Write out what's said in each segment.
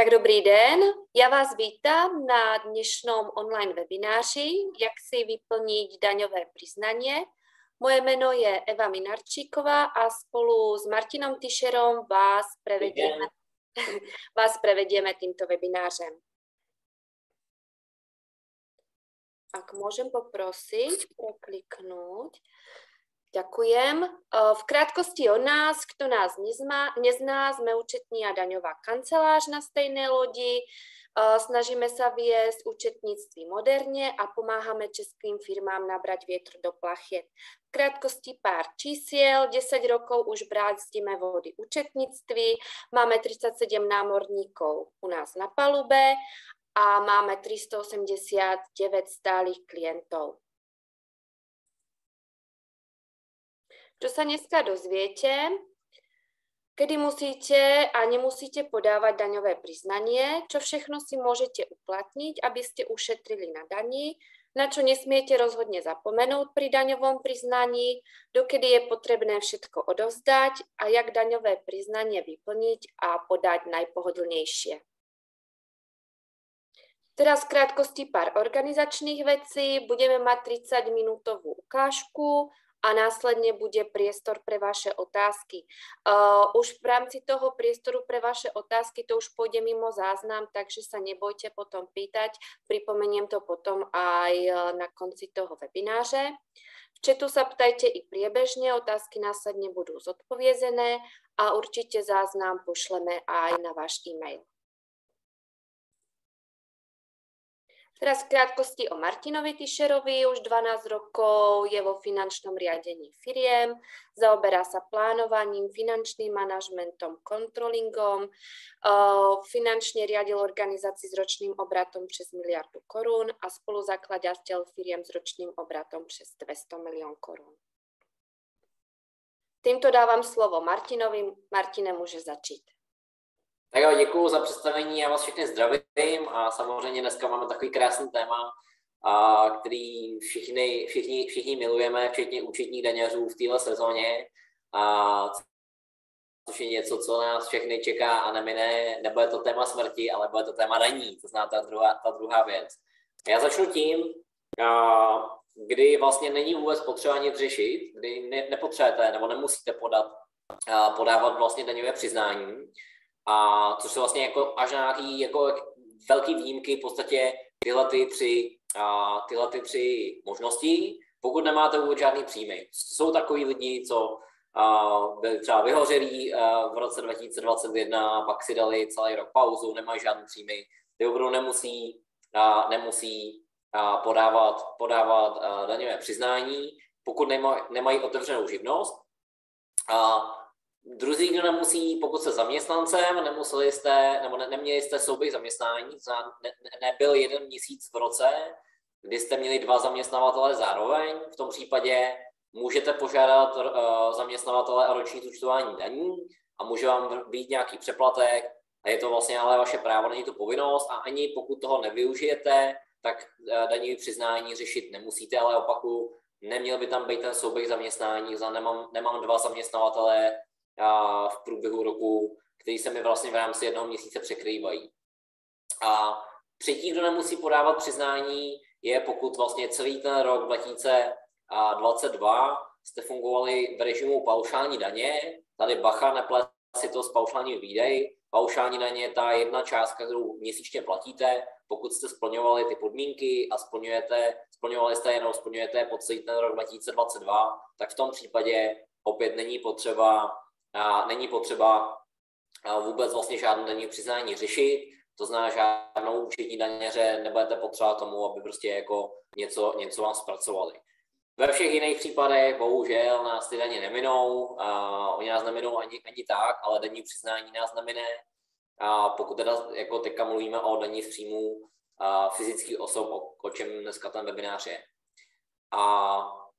Tak dobrý den, já vás vítám na dnešnom online webináři, jak si vyplnit daňové přiznaně. Moje jméno je Eva Minarčíková a spolu s Martinom Tyšerom vás prevedeme, vás prevedeme tímto webinářem. Ak môžem poprosiť, prekliknúť. Ďakujem. V krátkosti o nás, kto nás nezná, nezná sme účetní a daňová kancelář na stejné lodi. Snažíme sa viesť účetníctví moderne a pomáhame českým firmám nabrať vietr do plachiet. V krátkosti pár čísiel. 10 rokov už brázdíme vody účetnictví. Máme 37 námorníkov u nás na palube a máme 389 stálých klientov. Čo sa dneska dozviete, kedy musíte a nemusíte podávať daňové priznanie, čo všechno si môžete uplatniť, aby ste ušetrili na daní, na čo nesmiete rozhodne zapomenout pri daňovom priznaní, dokedy je potrebné všetko odovzdať a jak daňové priznanie vyplniť a podať najpohodlnejšie. Teraz v krátkosti pár organizačných vecí. Budeme mať 30 minútovú ukážku a následne bude priestor pre vaše otázky. Uh, už v rámci toho priestoru pre vaše otázky to už pôjde mimo záznam, takže sa nebojte potom pýtať. Pripomeniem to potom aj e, na konci toho webináře. V chatu sa ptajte i priebežne, otázky následne budú zodpovězené a určite záznam pošleme aj na váš e-mail. Teraz v krátkosti o Martinovi Tišerovi, už 12 rokov je vo finančnom riadení firiem, zaoberá sa plánovaním, finančným manažmentom, kontrolingom, finančne riadil organizácii s ročným obratom přes miliardu korún a spoluzakladateľ firiem s ročným obratom přes 200 milión korún. Týmto dávám slovo Martinovi. Martine, může začít. Tak jo, děkuji za představení, já vás všechny zdravím a samozřejmě dneska máme takový krásný téma, a který všichni, všichni, všichni milujeme, včetně účetních daňařů v téhle sezóně. A což je něco, co nás všechny čeká a nemine, nebude to téma smrti, ale bude to téma daní, to zná ta druhá, ta druhá věc. Já začnu tím, a, kdy vlastně není vůbec potřeba nic řešit, kdy ne, nepotřebujete nebo nemusíte podat, a, podávat vlastně daňové přiznání, a což jsou vlastně jako až nějaký jako velký výjimky, v podstatě tyhle ty tři, a, tyhle ty tři možnosti, pokud nemáte vůbec žádný příjmy. Jsou takový lidi, co a, byli třeba vyhořelí v roce 2021, pak si dali celý rok pauzu, nemají žádný příjmy, ty opravdu nemusí, a, nemusí a, podávat, podávat a, daňové přiznání, pokud nemají, nemají otevřenou živnost. A, Druzí, kdo nemusí, pokud jste zaměstnancem, nemuseli jste, nebo ne, neměli jste souběh zaměstnání, ne, nebyl jeden měsíc v roce, kdy jste měli dva zaměstnavatele zároveň, v tom případě můžete požádat uh, zaměstnavatele o roční zúčtování daní a může vám být nějaký přeplatek a je to vlastně ale vaše právo, není to povinnost a ani pokud toho nevyužijete, tak uh, daní přiznání řešit nemusíte, ale opaku, neměl by tam být ten souběh zaměstnání, za nemám, nemám dva zaměstnavatele, v průběhu roku, který se mi vlastně v rámci jednoho měsíce překrývají. A třetí, kdo nemusí podávat přiznání, je pokud vlastně celý ten rok 2022 jste fungovali v režimu paušální daně, tady bacha, neplet si to s paušální výdej, paušální daně je ta jedna částka, kterou měsíčně platíte, pokud jste splňovali ty podmínky a splňujete, splňovali jste jenom splňujete po celý ten rok 2022, tak v tom případě opět není potřeba a není potřeba vůbec vlastně žádné daní přiznání řešit, to znamená žádnou účetní daněře nebudete potřebovat tomu, aby prostě jako něco, něco vám zpracovali. Ve všech jiných případech bohužel nás ty daně neminou, a oni nás neminou ani, ani tak, ale daní přiznání nás nemine. A pokud teda jako teďka mluvíme o daní z příjmů fyzických osob, o, o čem dneska ten webinář je. A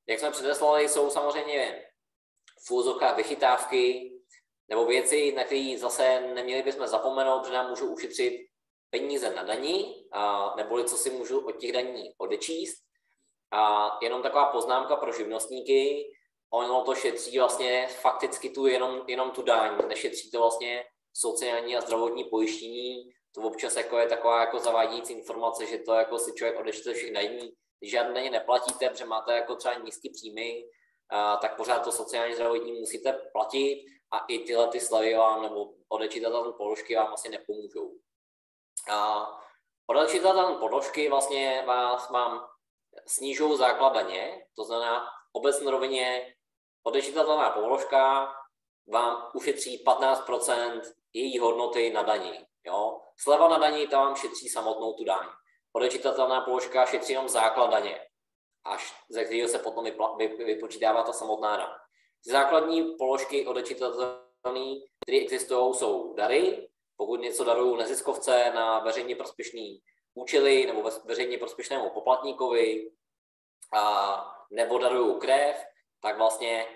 jak jsme předeslali, jsou samozřejmě v úzokách vychytávky nebo věci, na které zase neměli bychom zapomenout, že nám můžou ušetřit peníze na daní, a, neboli co si můžu od těch daní odečíst. A jenom taková poznámka pro živnostníky, ono to šetří vlastně fakticky tu jenom, jenom tu daň, nešetří to vlastně sociální a zdravotní pojištění, to občas jako je taková jako zavádějící informace, že to jako si člověk odečte všech daní, žádné neplatíte, protože máte jako třeba nízký příjmy, tak pořád to sociální zdravotní musíte platit a i tyhle ty slavy vám nebo odečítatelné položky vám vlastně nepomůžou. A odečítatelné položky vlastně vás vám snižují základ daně, to znamená obecně rovině odečítatelná položka vám ušetří 15% její hodnoty na daní. Jo? Sleva na daní ta vám šetří samotnou tu daň. Odečítatelná položka šetří jenom základ daně, až ze kterého se potom vypočítává ta samotná daň. Základní položky odečítatelné, které existují, jsou dary. Pokud něco darují neziskovce na veřejně prospěšný účely nebo veřejně prospěšnému poplatníkovi, a, nebo darují krev, tak vlastně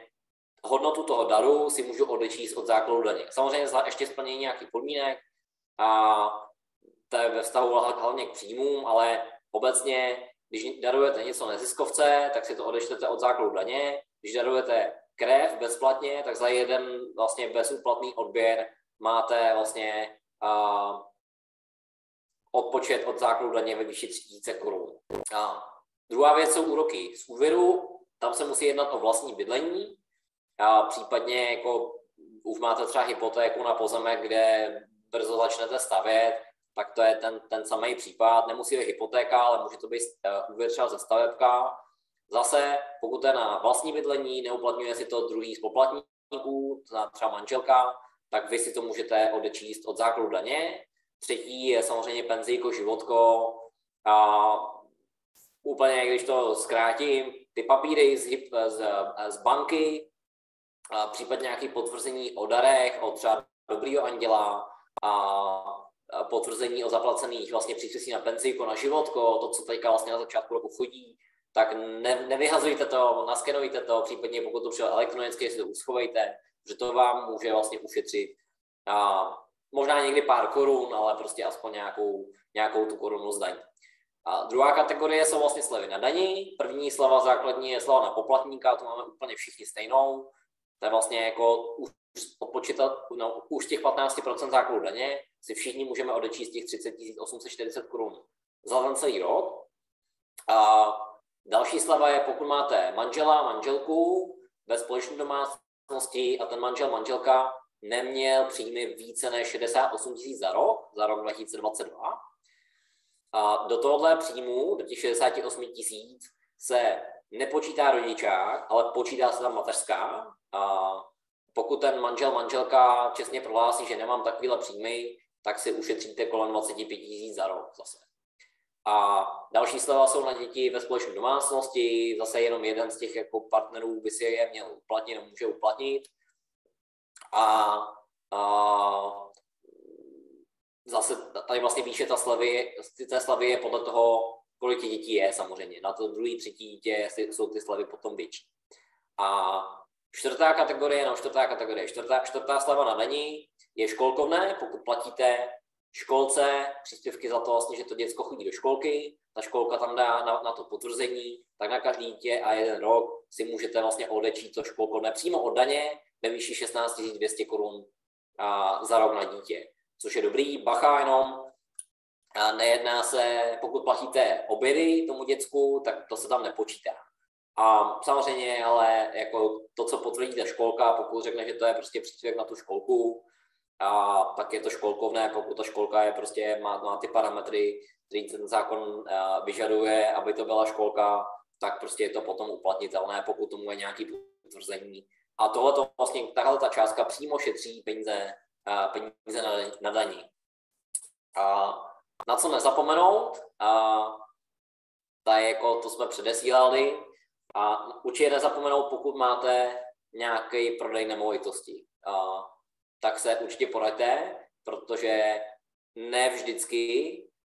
hodnotu toho daru si můžu odečíst od základu daně. Samozřejmě za ještě splnění nějakých podmínek a to je ve vztahu hlavně k příjmům, ale obecně, když darujete něco neziskovce, tak si to odečtete od základu daně. Když darujete krev bezplatně, tak za jeden vlastně bezúplatný odběr máte vlastně uh, odpočet od základu daně ve výši 3000 korun. A druhá věc jsou úroky z úvěru, tam se musí jednat o vlastní bydlení, a případně jako už máte třeba hypotéku na pozemek, kde brzo začnete stavět, tak to je ten, ten samý případ. Nemusí být hypotéka, ale může to být uh, úvěr třeba ze stavebka. Zase, pokud je na vlastní bydlení, neuplatňuje si to druhý z poplatníků, třeba manželka, tak vy si to můžete odečíst od základu daně. Třetí je samozřejmě penzijko, životko. A úplně, když to zkrátím, ty papíry z, z, z banky, a případně nějaké potvrzení o darech, od třeba dobrýho anděla a potvrzení o zaplacených vlastně příspěvcích na penzijko, na životko, to, co teďka vlastně na začátku roku chodí, tak ne, nevyhazujte to, naskenujte to, případně pokud to přijde elektronicky, si to uschovejte, že to vám může vlastně ušetřit a možná někdy pár korun, ale prostě aspoň nějakou, nějakou tu korunu z daní. A druhá kategorie jsou vlastně slevy na daní. První sleva základní je sleva na poplatníka, to máme úplně všichni stejnou. To je vlastně jako už odpočítat, no, už těch 15% základu daně si všichni můžeme odečíst těch 30 840 korun za ten celý rok. A další sleva je, pokud máte manžela, manželku ve společné domácnosti a ten manžel, manželka neměl příjmy více než 68 tisíc za rok, za rok 2022. A do tohohle příjmu, do těch 68 tisíc, se nepočítá rodičák, ale počítá se tam mateřská. A pokud ten manžel, manželka čestně prohlásí, že nemám takovýhle příjmy, tak si ušetříte kolem 25 tisíc za rok zase. A další sleva jsou na děti ve společné domácnosti, zase jenom jeden z těch jako partnerů by si je měl uplatnit, může uplatnit. A, a zase tady vlastně výše ta slavy, té slavy je podle toho, kolik těch dětí je samozřejmě. Na to druhý, třetí dítě jsou ty slavy potom větší. A čtvrtá kategorie, no čtvrtá kategorie, čtvrtá, čtvrtá slava na daní je školkovné, pokud platíte školce příspěvky za to, vlastně, že to děcko chodí do školky, ta školka tam dá na, na to potvrzení, tak na každý dítě a jeden rok si můžete vlastně odečít to školkovné přímo od daně ve výši 16 200 korun za rok na dítě, což je dobrý. Bacha jenom, a nejedná se, pokud platíte obědy tomu děcku, tak to se tam nepočítá. A samozřejmě, ale jako to, co potvrdí ta školka, pokud řekne, že to je prostě příspěvek na tu školku, a pak je to školkovné, pokud ta školka je prostě, má, má ty parametry, který ten zákon vyžaduje, aby to byla školka, tak prostě je to potom uplatnitelné, pokud tomu je nějaký potvrzení. A tohle to vlastně, tahle ta částka přímo šetří peníze, peníze na, na daní. A na co nezapomenout, a ta je jako, to jsme předesílali, a určitě nezapomenout, pokud máte nějaký prodej nemovitosti. A tak se určitě poraďte, protože ne vždycky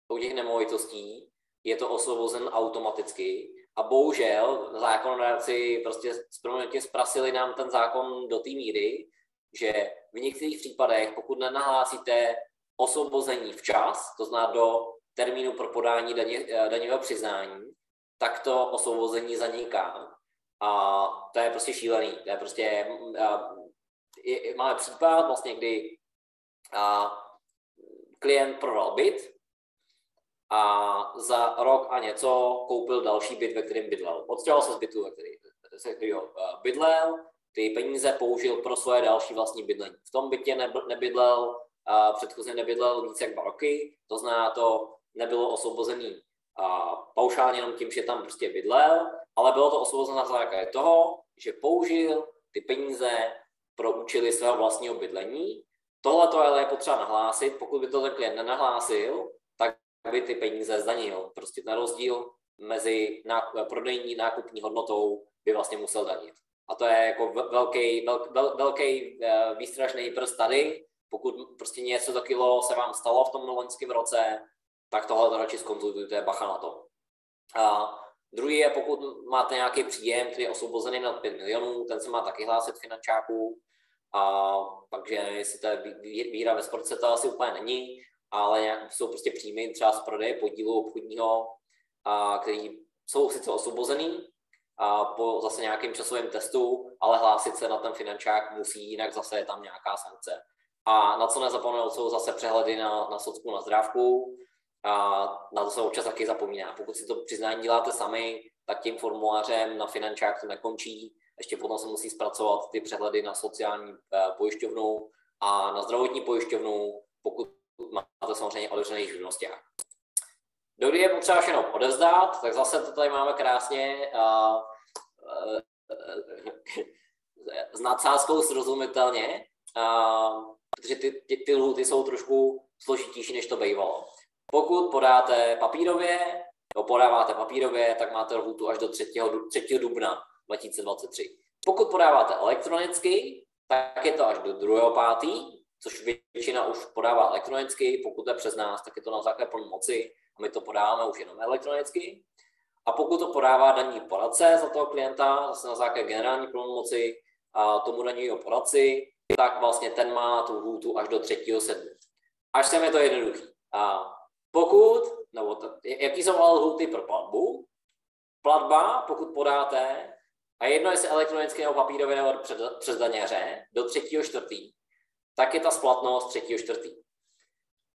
u těch nemovitostí je to osvobozen automaticky a bohužel zákonodárci prostě s zprasili nám ten zákon do té míry, že v některých případech, pokud nenahlásíte osvobození včas, to znamená do termínu pro podání daně, daňového přiznání, tak to osvobození zaniká. A to je prostě šílený. To je prostě, máme případ, vlastně, kdy a, klient prodal byt a za rok a něco koupil další byt, ve kterém bydlel. Odstěhoval se z bytu, ve který, se kterého bydlel, ty peníze použil pro svoje další vlastní bydlení. V tom bytě nebydlel, předchozí nebydlel více jak dva roky, to znamená, to nebylo osvobozený paušálně jenom tím, že tam prostě bydlel, ale bylo to osvobozeno na základě toho, že použil ty peníze pro účely svého vlastního bydlení. Tohle to ale je potřeba nahlásit, pokud by to ten klient nenahlásil, tak by ty peníze zdanil. Prostě na rozdíl mezi prodejní nákupní hodnotou by vlastně musel danit. A to je jako velký, vel, velký uh, výstražný prst tady. Pokud prostě něco za kilo se vám stalo v tom loňském roce, tak tohle to radši zkonzultujte, bacha na to. A druhý je, pokud máte nějaký příjem, který je osvobozený nad 5 milionů, ten se má taky hlásit finančáků. A takže jestli to je víra ve sportce, to asi úplně není, ale jsou prostě příjmy třeba z prodeje podílu obchodního, a který jsou sice osvobozený, a po zase nějakým časovém testu, ale hlásit se na ten finančák musí, jinak zase je tam nějaká sankce. A na co nezapomenout, jsou zase přehledy na, na socku na zdrávku, a na to se občas taky zapomíná. Pokud si to přiznání děláte sami, tak tím formulářem na finančák to nekončí. Ještě potom se musí zpracovat ty přehledy na sociální eh, pojišťovnu a na zdravotní pojišťovnu, pokud máte samozřejmě otevřený živnosták. Dokdy je potřeba všechno odevzdat, tak zase to tady máme krásně uh, uh, s nadsázkou srozumitelně, protože ty, ty, ty lhuty jsou trošku složitější, než to bývalo. Pokud podáte papírově, nebo podáváte papírově, tak máte lhutu až do 3. 3. dubna 2023. Pokud podáváte elektronicky, tak je to až do 2. 5. což většina už podává elektronicky, pokud je přes nás, tak je to na základě plnomoci a my to podáváme už jenom elektronicky. A pokud to podává daní poradce za toho klienta, zase na základě generální plnomoci a tomu daního poradci, tak vlastně ten má tu lhůtu až do 3.7. Až sem je to jednoduchý. A pokud, nebo to, jaký jsou ale lhuty pro platbu? Platba, pokud podáte, a jedno jestli elektronicky nebo papírově nebo před, přes daněře, do 3.4., tak je ta splatnost 3.4.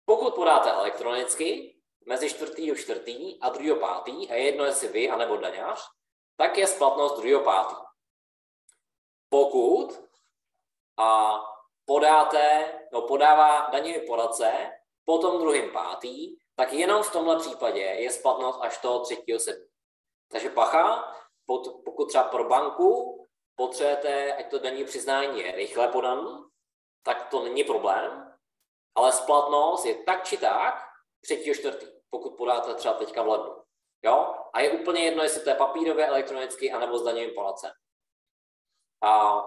Pokud podáte elektronicky, mezi 4. 4. a 2. 5. a jedno jestli vy, anebo daňař, tak je splatnost 2. 5. Pokud a podáte, no podává daňový poradce po tom druhém pátý, tak jenom v tomhle případě je splatnost až toho 3. 7. Takže pacha, pokud třeba pro banku potřebujete, ať to daní přiznání je rychle podaný, tak to není problém, ale splatnost je tak či tak 3. 4 pokud podáte třeba teďka v lednu. Jo? A je úplně jedno, jestli to je papírově, elektronicky, anebo s daňovým palacem. A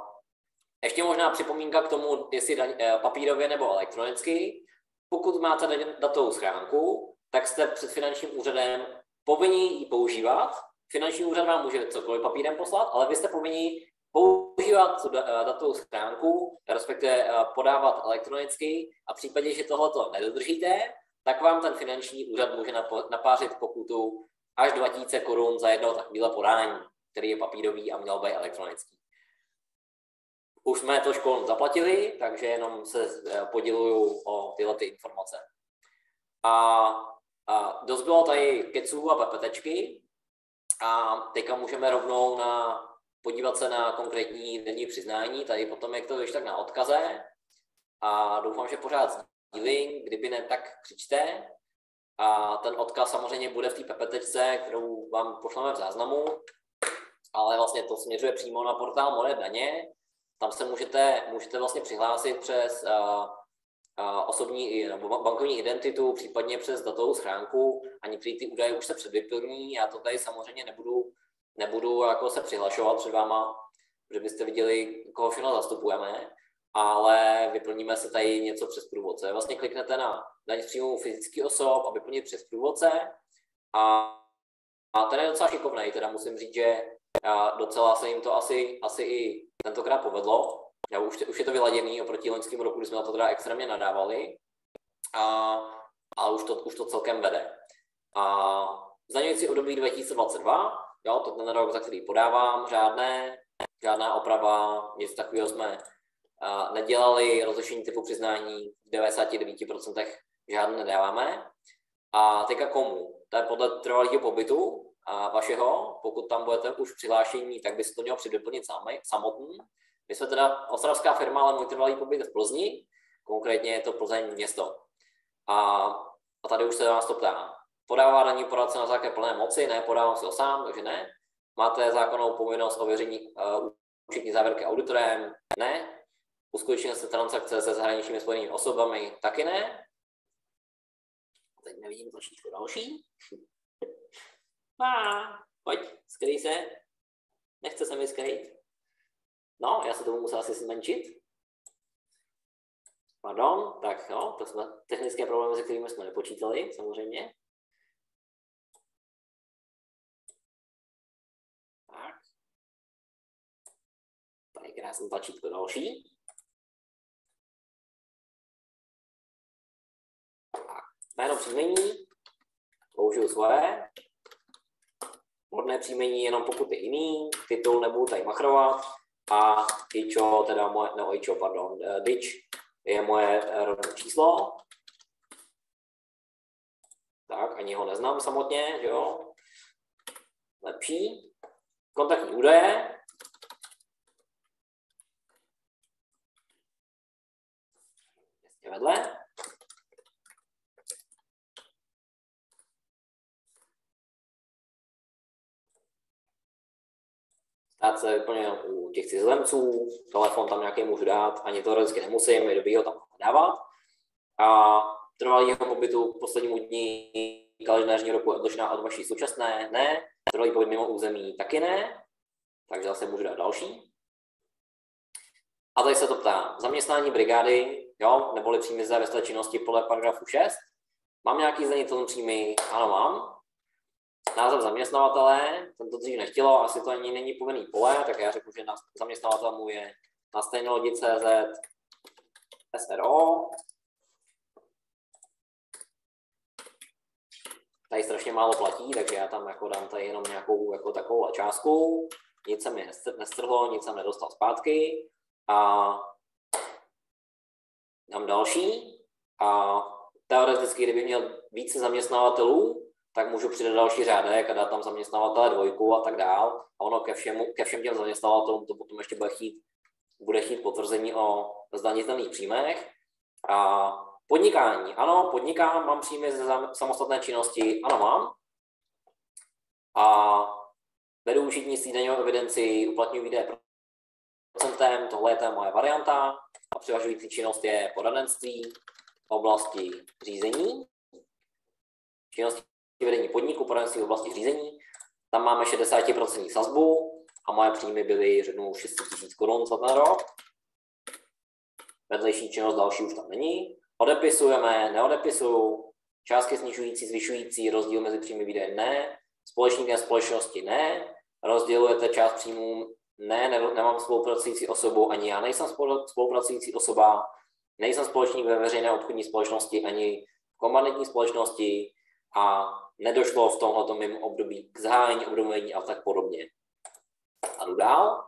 ještě možná připomínka k tomu, jestli daň, eh, papírově nebo elektronicky. Pokud máte datovou schránku, tak jste před finančním úřadem povinni ji používat. Finanční úřad vám může cokoliv papírem poslat, ale vy jste povinni používat datovou schránku, respektive eh, podávat elektronicky a v případě, že tohle nedodržíte, tak vám ten finanční úřad může napářit pokutu až 2000 korun za jedno takovéhle podání, který je papírový a měl být elektronický. Už jsme to školou zaplatili, takže jenom se eh, poděluju o tyhle ty informace. A, a dost bylo tady keců a pepetečky a teďka můžeme rovnou na, podívat se na konkrétní denní přiznání, tady potom je to ještě tak na odkaze a doufám, že pořád link, kdyby ne, tak křičte. A ten odkaz samozřejmě bude v té pepetečce, kterou vám pošleme v záznamu, ale vlastně to směřuje přímo na portál Moje daně. Tam se můžete, můžete vlastně přihlásit přes uh, uh, osobní nebo bankovní identitu, případně přes datovou schránku a některé ty údaje už se předvyplní. Já to tady samozřejmě nebudu, nebudu jako se přihlašovat před váma, že byste viděli, koho všechno zastupujeme, ale vyplníme se tady něco přes průvodce. Vlastně kliknete na daň z příjmu fyzický osob a vyplnit přes průvodce a, a ten je docela šikovný, teda musím říct, že docela se jim to asi, asi i tentokrát povedlo. Já už, už je to vyladěný oproti loňskému roku, kdy jsme na to teda extrémně nadávali, a, a už, to, už to celkem vede. A zdaňující období 2022, jo, to ten rok, za který podávám, žádné, žádná oprava, nic takového jsme nedělali rozlišení typu přiznání v 99% žádné nedáváme. A teďka komu? To je podle trvalého pobytu a vašeho, pokud tam budete už přihlášení, tak byste to měl přidoplnit sami, samotný. My jsme teda ostravská firma, ale můj trvalý pobyt v Plzni, konkrétně je to Plzeň město. A, a tady už se nás to ptá. Podává daní poradce na základě plné moci, ne, podávám si ho sám, takže ne. Máte zákonnou povinnost ověření uh, účetní závěrky auditorem? Ne. Uskutečnil se transakce se zahraničními spojenými osobami? Taky ne. Teď nevidím tlačítko další. A, pojď, skrý se. Nechce se mi skrýt. No, já se tomu musel asi zmenšit. Pardon, tak jo, to jsme technické problémy, se kterými jsme nepočítali, samozřejmě. Tak. Tady krásný tlačítko další. Tak, jméno příjmení, použiju svoje. Rodné příjmení jenom pokud je jiný, titul nebudu tady machrovat a ičo, teda moje, no ičo, pardon, eh, dič je moje eh, rodné číslo. Tak, ani ho neznám samotně, že jo. Lepší. Kontaktní údaje. Dát se úplně u těch cizozemců, telefon tam nějaký můžu dát, ani to vždycky nemusím, je dobrý ho tam dávat. A trvalýho pobytu k poslednímu dní kalendářního roku odložená od vaší současné, ne. Trvalý pobyt mimo území taky ne, takže zase můžu dát další. A tady se to ptá, zaměstnání brigády, jo, neboli příjmy za činnosti podle paragrafu 6. Mám nějaký zdanitelný příjmy? Ano, mám název zaměstnavatele, ten to dřív nechtělo, asi to ani není povinný pole, tak já řeknu, že zaměstnavatel mu je na stejné lodi CZ SRO. Tady strašně málo platí, takže já tam jako dám tady jenom nějakou jako takovou částku. Nic se mi nestrhlo, nic jsem nedostal zpátky. A dám další. A teoreticky, kdyby měl více zaměstnavatelů, tak můžu přidat další řádek a dát tam zaměstnavatele dvojku a tak dál. A ono ke, všemu, ke všem těm zaměstnavatelům to potom ještě bude chtít, bude chtít potvrzení o zdanitelných příjmech. A podnikání. Ano, podnikám, mám příjmy ze samostatné činnosti. Ano, mám. A vedu účetnictví daňovou evidenci, uplatňuji výdaje procentem, tohle je ta moje varianta. A převažující činnost je poradenství v oblasti řízení. Činnosti vedení podniku, poradenství v oblasti řízení. Tam máme 60% sazbu a moje příjmy byly, řeknu, 600 000 korun za ten rok. Vedlejší činnost další už tam není. Odepisujeme, neodepisuju, částky snižující, zvyšující, rozdíl mezi příjmy výdaje ne, společníkem společnosti ne, rozdělujete část příjmů ne, ne, nemám spolupracující osobu, ani já nejsem spolupracující osoba, nejsem společník ve veřejné obchodní společnosti, ani v komanditní společnosti a nedošlo v tomto mým období k zahájení obdobení a tak podobně. A jdu dál.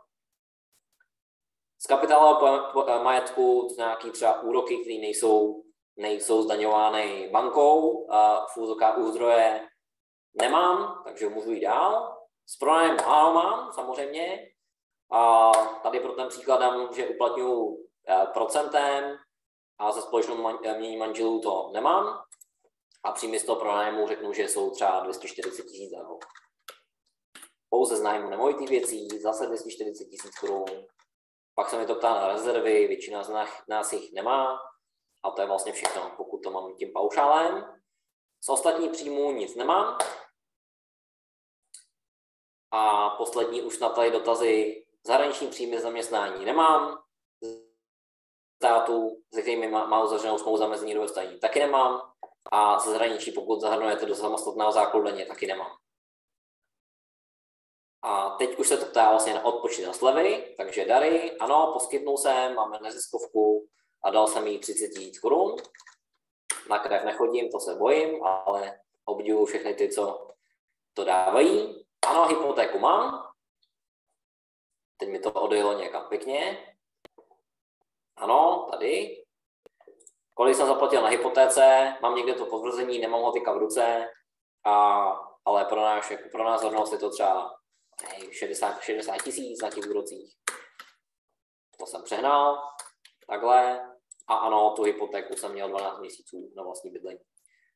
Z kapitálového majetku nějaký třeba úroky, které nejsou, nejsou zdaňovány bankou, v úzokách úzdroje nemám, takže můžu jít dál. S pronájem ano mám, samozřejmě. A tady pro ten příklad dám, že uplatňuji eh, procentem a ze společnou mění manželů to nemám a příjmy z toho pronájmu řeknu, že jsou třeba 240 tisíc za rok. Pouze z nájmu nemovitých věcí, zase 240 tisíc korun. Pak se mi to ptá na rezervy, většina z nás jich nemá a to je vlastně všechno, pokud to mám tím paušálem. Z ostatních příjmů nic nemám. A poslední už na tady dotazy. Zahraniční příjmy zaměstnání nemám. Států, se kterými má, má uzavřenou smlouvu zamezení do taky nemám a ze zahraničí, pokud zahrnujete do samostatného základu taky nemám. A teď už se to ptá vlastně na odpočty na slevy, takže dary, ano, poskytnul jsem, máme neziskovku a dal jsem jí 30 tisíc korun. Na krev nechodím, to se bojím, ale obdivuju všechny ty, co to dávají. Ano, hypotéku mám. Teď mi to odjelo někam pěkně. Ano, tady. Kolik jsem zaplatil na hypotéce, mám někde to potvrzení, nemám ho teďka v ruce, a, ale pro, náš, jako pro nás hodnost je to třeba 60, 60 tisíc na těch úrocích. To jsem přehnal, takhle. A ano, tu hypotéku jsem měl 12 měsíců na vlastní bydlení.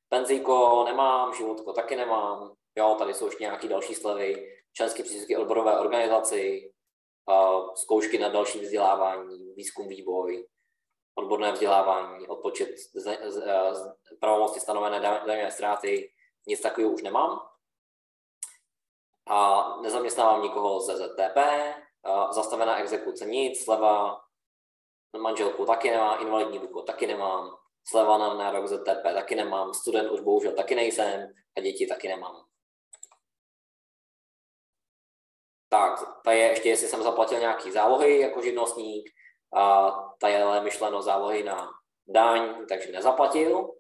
Penzíko nemám, životko taky nemám. Jo, tady jsou ještě nějaké další slevy, členské příspěvky odborové organizaci, zkoušky na další vzdělávání, výzkum, vývoj, odborné vzdělávání, odpočet z, z, z pravomoci stanovené daňové ztráty, nic takového už nemám. A nezaměstnávám nikoho ze ZTP, zastavená exekuce nic, sleva, manželku taky nemám, invalidní důchod taky nemám, sleva na nárok ZTP taky nemám, student už bohužel taky nejsem a děti taky nemám. Tak, ta je ještě, jestli jsem zaplatil nějaký zálohy jako živnostník, a ta je myšleno zálohy na daň, takže nezaplatil.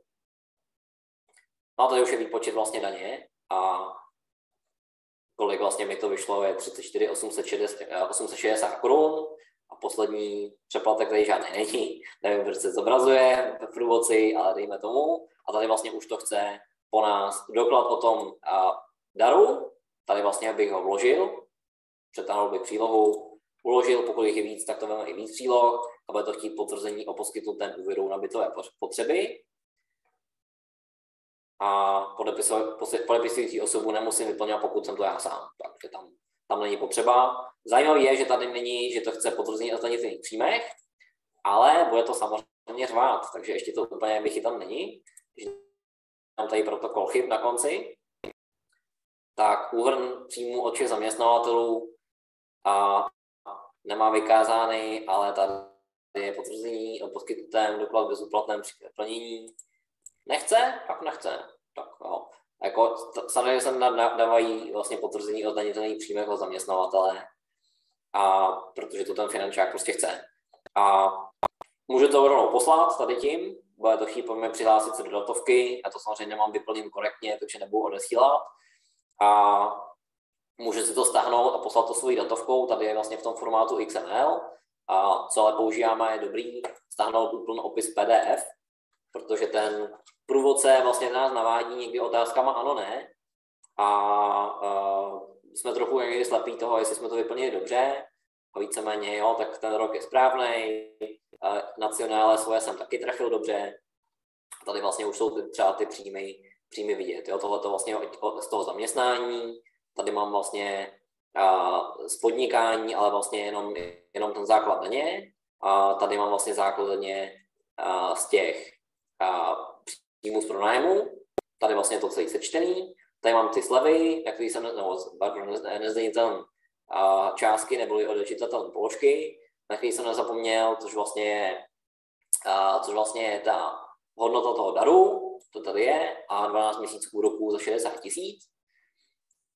No a tady už je výpočet vlastně daně a kolik vlastně mi to vyšlo je 34 860, 860 korun a poslední přeplatek tady žádný není, nevím, proč se zobrazuje v průvodci, ale dejme tomu. A tady vlastně už to chce po nás doklad o tom a, daru, tady vlastně bych ho vložil, přetáhnul bych přílohu, uložil, pokud jich je víc, tak to veme i víc příloh a bude to chtít potvrzení o poskytnutém úvěru na bytové potřeby. A podepisující osobu nemusím vyplňovat, pokud jsem to já sám, takže tam, tam není potřeba. Zajímavé je, že tady není, že to chce potvrzení o zdanitelných příjmech, ale bude to samozřejmě řvát, takže ještě to úplně vychy tam není. Mám tady protokol chyb na konci, tak úhrn příjmu od všech zaměstnavatelů a nemá vykázány, ale tady je potvrzení o poskytnutém doklad bezúplatném plnění. Nechce? Tak nechce. Tak jo. Jako, samozřejmě se dávají vlastně potvrzení o zdanitelných příjmech od zaměstnavatele, a protože to ten finančák prostě chce. A může to rovnou poslat tady tím, bude to chtít po přihlásit se do datovky, já to samozřejmě nemám vyplněn korektně, takže nebudu odesílat. A může si to stáhnout a poslat to svojí datovkou, tady je vlastně v tom formátu XML. A co ale používáme, je dobrý stáhnout úplný opis PDF, protože ten průvodce vlastně nás navádí někdy otázkama ano, ne. A uh, jsme trochu někdy slepí toho, jestli jsme to vyplnili dobře a víceméně, jo, tak ten rok je správný, uh, nacionále svoje jsem taky trefil dobře, tady vlastně už jsou třeba ty příjmy, příjmy vidět, jo, tohle to vlastně z toho zaměstnání, tady mám vlastně uh, z podnikání, ale vlastně jenom, jenom ten základ daně, a tady mám vlastně základ daně uh, z těch uh, příjmů z pronájmu, tady vlastně to celý sečtený, Tady mám ty slevy, na jsem, nebo nezdanitelné částky neboli odečitatelné položky, na který jsem nezapomněl, což vlastně je, a, což vlastně je ta hodnota toho daru, to tady je, a 12 měsíců úroků za 60 tisíc.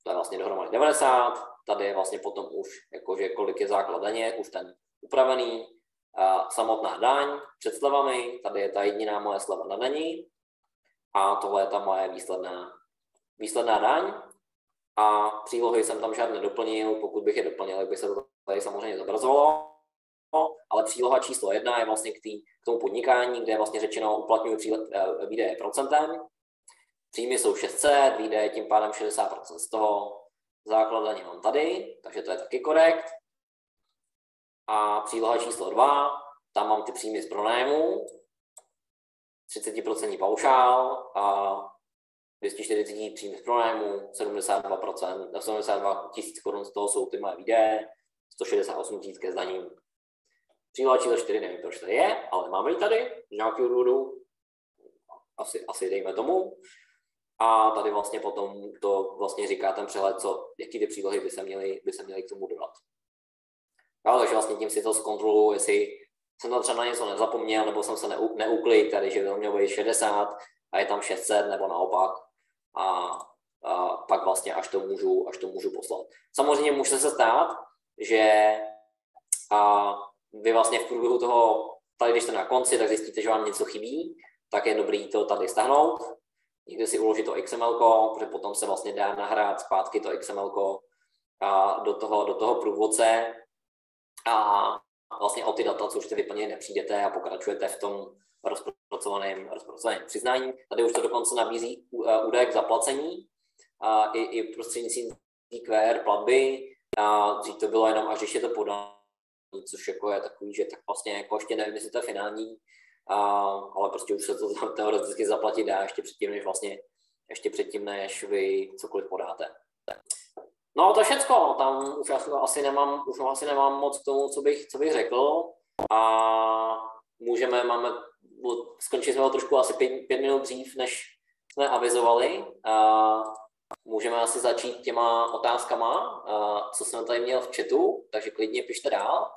To je vlastně dohromady 90. Tady je vlastně potom už, jakože kolik je základ daně, už ten upravený, a samotná daň před slevami, tady je ta jediná moje sleva na daní a tohle je ta moje výsledná výsledná daň a přílohy jsem tam žádné doplnil, pokud bych je doplnil, tak by se to tady samozřejmě zobrazovalo. Ale příloha číslo jedna je vlastně k, tý, k tomu podnikání, kde je vlastně řečeno uplatňuji eh, výdaje procentem. Příjmy jsou 600, výdaje tím pádem 60% z toho. Základ daně mám tady, takže to je taky korekt. A příloha číslo 2, tam mám ty příjmy z pronájmu, 30% paušál a 240 příjmy z pronájmu, 72%, 72 tisíc korun z toho jsou ty moje výdaje, 168 tisíc ke zdaním. Příloha číslo 4 nevím, proč to je, ale máme ji tady z nějakého důvodu, asi, asi dejme tomu. A tady vlastně potom to vlastně říká ten přehled, co, jaký ty přílohy by se měly, by se měly k tomu dodat. No, takže vlastně tím si to zkontroluji, jestli jsem tam třeba na něco nezapomněl, nebo jsem se neuklik, tady, že to mělo být 60 a je tam 600, nebo naopak a, a pak vlastně až to můžu, až to můžu poslat. Samozřejmě může se stát, že a vy vlastně v průběhu toho, tady když jste na konci, tak zjistíte, že vám něco chybí, tak je dobrý to tady stáhnout, někde si uložit to XML, protože potom se vlastně dá nahrát zpátky to XML a do toho, do toho průvodce a vlastně o ty data, co už jste vyplnili, nepřijdete a pokračujete v tom, rozpracovaným, rozpracovaným přiznání. Tady už to dokonce nabízí údaje k zaplacení a i, i prostřednictvím QR platby. A dřív to bylo jenom, až když je to podané, což jako je takový, že tak vlastně jako ještě nevím, jestli to je finální, a, ale prostě už se to teoreticky zaplatit dá ještě předtím, než vlastně ještě předtím, než vy cokoliv podáte. No to všecko, tam už asi nemám, už asi nemám moc k tomu, co bych, co bych řekl a můžeme, máme, skončili jsme ho trošku asi pět, pět minut dřív, než jsme avizovali. A můžeme asi začít těma otázkama, co jsem tady měl v chatu, takže klidně pište dál.